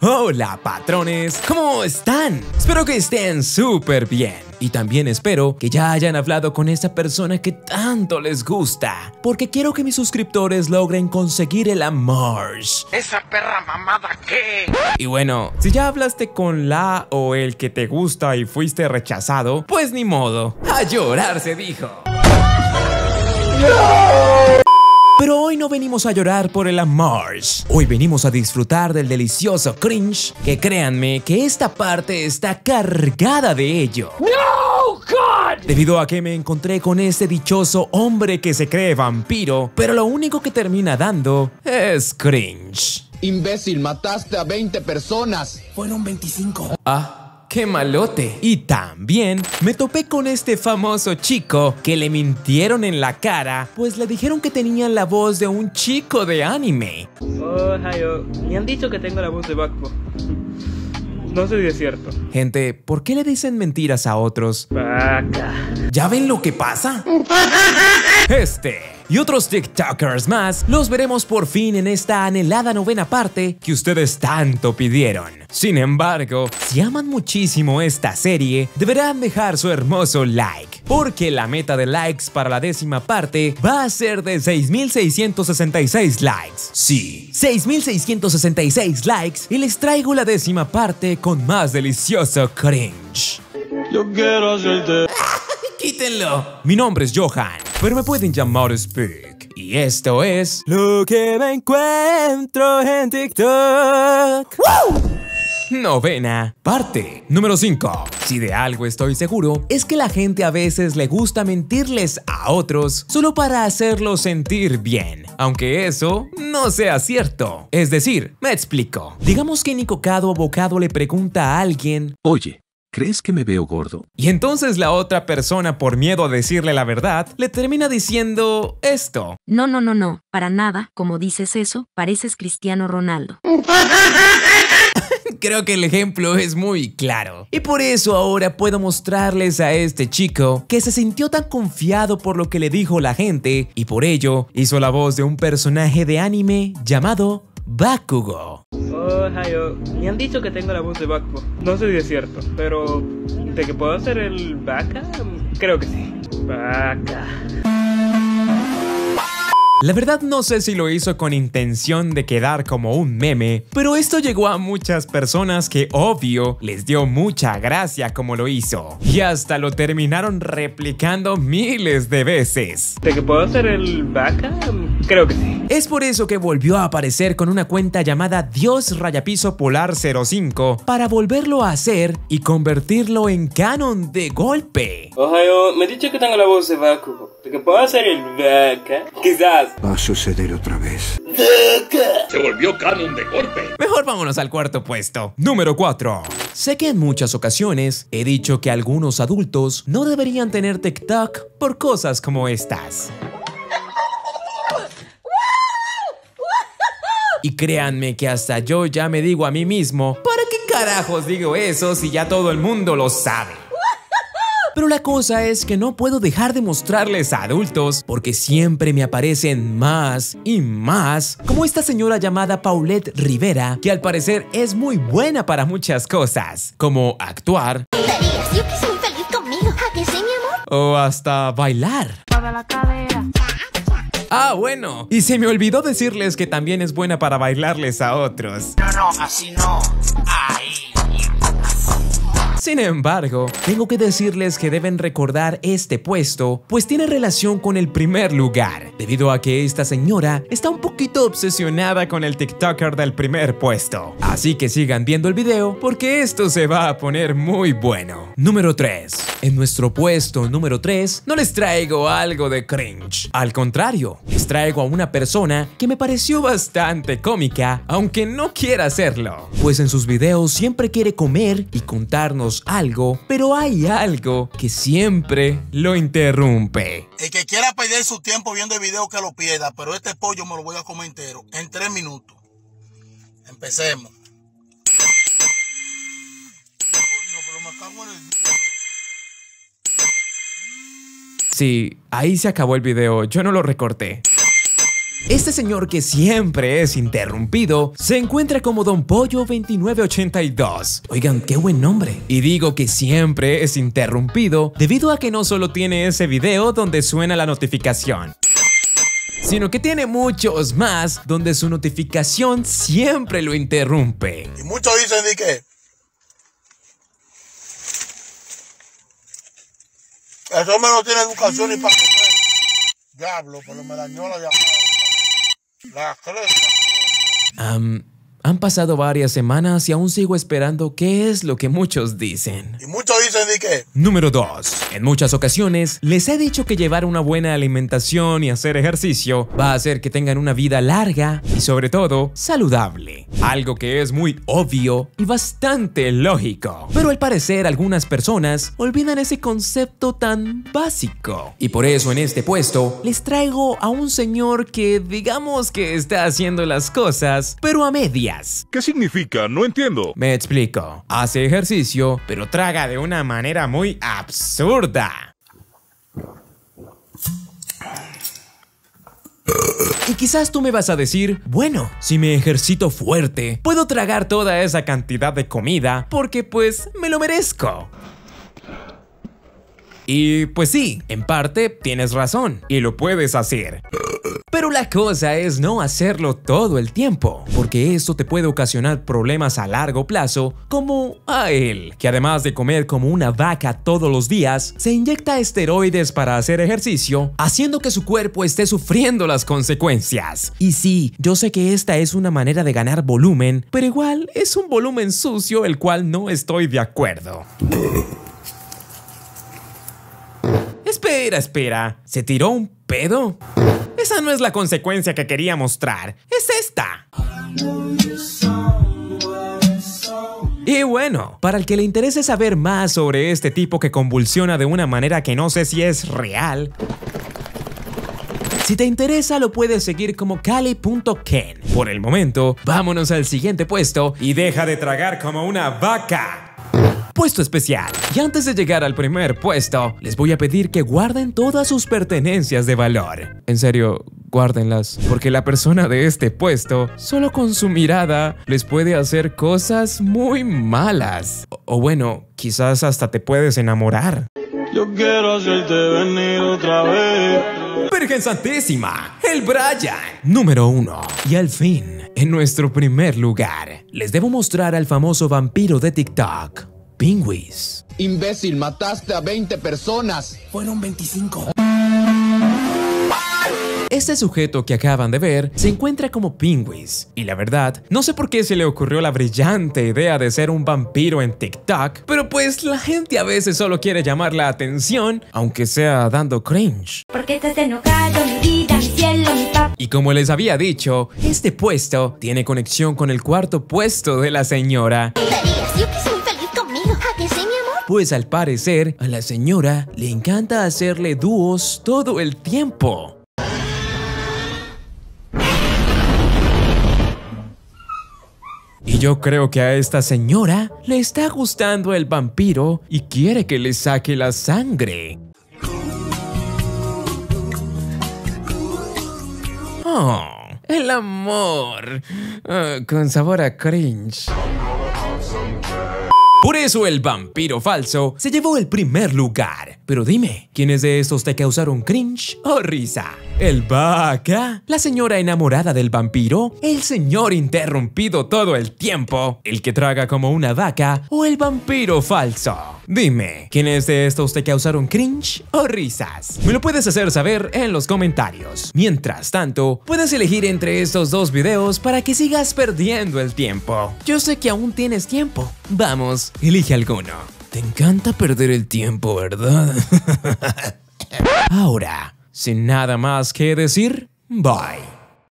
Hola patrones, ¿cómo están? Espero que estén súper bien. Y también espero que ya hayan hablado con esa persona que tanto les gusta. Porque quiero que mis suscriptores logren conseguir el amor. ¿Esa perra mamada qué? Y bueno, si ya hablaste con la o el que te gusta y fuiste rechazado, pues ni modo. A llorar se dijo. Pero hoy no venimos a llorar por el amor. Hoy venimos a disfrutar del delicioso cringe, que créanme que esta parte está cargada de ello. ¡No, God! Debido a que me encontré con este dichoso hombre que se cree vampiro, pero lo único que termina dando es cringe. Imbécil, mataste a 20 personas. Fueron 25. Ah. ¡Qué malote! Y también me topé con este famoso chico que le mintieron en la cara, pues le dijeron que tenía la voz de un chico de anime. Oh, Hayo. Me han dicho que tengo la voz de Bakugo. No sé si es cierto. Gente, ¿por qué le dicen mentiras a otros? Vaca. ¿Ya ven lo que pasa? Este y otros TikTokers más los veremos por fin en esta anhelada novena parte que ustedes tanto pidieron. Sin embargo, si aman muchísimo esta serie, deberán dejar su hermoso like, porque la meta de likes para la décima parte va a ser de 6.666 likes. Sí, 6.666 likes y les traigo la décima parte con más delicioso cringe. Yo quiero hacerte. Quítenlo. Mi nombre es Johan, pero me pueden llamar Speak. Y esto es lo que me encuentro en TikTok. Novena parte número 5. Si de algo estoy seguro, es que la gente a veces le gusta mentirles a otros solo para hacerlos sentir bien, aunque eso no sea cierto. Es decir, me explico. Digamos que Nicocado Bocado le pregunta a alguien, Oye, ¿crees que me veo gordo? y entonces la otra persona, por miedo a decirle la verdad, le termina diciendo esto. No, no, no, no, para nada. Como dices eso, pareces Cristiano Ronaldo. Creo que el ejemplo es muy claro. Y por eso ahora puedo mostrarles a este chico que se sintió tan confiado por lo que le dijo la gente y por ello hizo la voz de un personaje de anime llamado Bakugo. Oh. Me han dicho que tengo la voz de Bakugo. No sé si es cierto, pero ¿de que puedo hacer el Baka? Creo que sí. Baka. La verdad no sé si lo hizo con intención de quedar como un meme, pero esto llegó a muchas personas que obvio les dio mucha gracia como lo hizo. Y hasta lo terminaron replicando miles de veces. ¿De que puedo hacer el Baka? Creo que sí. Es por eso que volvió a aparecer con una cuenta llamada Dios Rayapiso Polar 05 para volverlo a hacer y convertirlo en canon de golpe. Ohio, me he dicho que tengo la voz de Bakugo. ¿De que puedo hacer el Baka? Quizás. Va a suceder otra vez. Se volvió canon de golpe. Mejor vámonos al cuarto puesto. Número 4. Sé que en muchas ocasiones he dicho que algunos adultos no deberían tener TikTok por cosas como estas. Y créanme que hasta yo ya me digo a mí mismo, ¿para qué carajos digo eso si ya todo el mundo lo sabe? Pero la cosa es que no puedo dejar de mostrarles a adultos porque siempre me aparecen más y más, como esta señora llamada Paulette Rivera, que al parecer es muy buena para muchas cosas, como actuar Darías, yo que soy muy feliz conmigo. ¿A que sí, mi amor? o hasta bailar. Ah, bueno. Y se me olvidó decirles que también es buena para bailarles a otros. No, no, así no. Sin embargo, tengo que decirles que deben recordar este puesto, pues tiene relación con el primer lugar, debido a que esta señora está un poquito obsesionada con el TikToker del primer puesto. Así que sigan viendo el video, porque esto se va a poner muy bueno. Número 3. En nuestro puesto número 3, no les traigo algo de cringe. Al contrario, les traigo a una persona que me pareció bastante cómica, aunque no quiera hacerlo. Pues en sus videos siempre quiere comer y contarnos algo, pero hay algo que siempre lo interrumpe. El que quiera perder su tiempo viendo el video que lo pierda, pero este pollo me lo voy a comer entero en tres minutos. Empecemos. Sí, ahí se acabó el video, yo no lo recorté. Este señor que siempre es interrumpido se encuentra como Don Pollo 2982. Oigan, qué buen nombre. Y digo que siempre es interrumpido debido a que no solo tiene ese video donde suena la notificación, sino que tiene muchos más donde su notificación siempre lo interrumpe. Y muchos dicen de que ese hombre no tiene educación ni para comer. Diablo, pero me dañó la llamada. Um, han pasado varias semanas y aún sigo esperando qué es lo que muchos dicen. Y muchos dicen de que Número 2. En muchas ocasiones les he dicho que llevar una buena alimentación y hacer ejercicio va a hacer que tengan una vida larga y sobre todo saludable. Algo que es muy obvio y bastante lógico. Pero al parecer algunas personas olvidan ese concepto tan básico. Y por eso en este puesto les traigo a un señor que digamos que está haciendo las cosas, pero a ¿Qué significa? No entiendo. Me explico. Hace ejercicio, pero traga de una manera muy absurda. Y quizás tú me vas a decir, bueno, si me ejercito fuerte, puedo tragar toda esa cantidad de comida porque pues me lo merezco. Y pues sí, en parte tienes razón y lo puedes hacer. Pero la cosa es no hacerlo todo el tiempo, porque esto te puede ocasionar problemas a largo plazo, como a él, que además de comer como una vaca todos los días, se inyecta esteroides para hacer ejercicio, haciendo que su cuerpo esté sufriendo las consecuencias. Y sí, yo sé que esta es una manera de ganar volumen, pero igual es un volumen sucio el cual no estoy de acuerdo. Espera, espera. ¿Se tiró un pedo? Esa no es la consecuencia que quería mostrar. Es esta. Y bueno, para el que le interese saber más sobre este tipo que convulsiona de una manera que no sé si es real, si te interesa lo puedes seguir como cali.ken. Por el momento, vámonos al siguiente puesto y deja de tragar como una vaca. Puesto especial. Y antes de llegar al primer puesto, les voy a pedir que guarden todas sus pertenencias de valor. En serio, guárdenlas, porque la persona de este puesto, solo con su mirada, les puede hacer cosas muy malas. O, o bueno, quizás hasta te puedes enamorar. Yo quiero hacerte venir otra vez. Virgen Santísima, el Brian. Número uno. Y al fin, en nuestro primer lugar, les debo mostrar al famoso vampiro de TikTok, Pingüis. Imbécil, mataste a 20 personas. Fueron 25. Este sujeto que acaban de ver se encuentra como Pingüis. Y la verdad, no sé por qué se le ocurrió la brillante idea de ser un vampiro en TikTok, pero pues la gente a veces solo quiere llamar la atención, aunque sea dando cringe. ¿Por qué estás enojado, mi vida, mi cielo, mi papá? Y como les había dicho, este puesto tiene conexión con el cuarto puesto de la señora, yo pues al parecer a la señora le encanta hacerle dúos todo el tiempo. Y yo creo que a esta señora le está gustando el vampiro y quiere que le saque la sangre. Oh, el amor. Ah, con sabor a cringe. Por eso el vampiro falso se llevó el primer lugar. Pero dime, ¿quiénes de estos te causaron cringe o risa? ¿El vaca? ¿La señora enamorada del vampiro? ¿El señor interrumpido todo el tiempo? ¿El que traga como una vaca? ¿O el vampiro falso? Dime, ¿quiénes de estos te causaron cringe o risas? Me lo puedes hacer saber en los comentarios. Mientras tanto, puedes elegir entre estos dos videos para que sigas perdiendo el tiempo. Yo sé que aún tienes tiempo. Vamos, elige alguno. Te encanta perder el tiempo, ¿verdad? Ahora, sin nada más que decir, bye.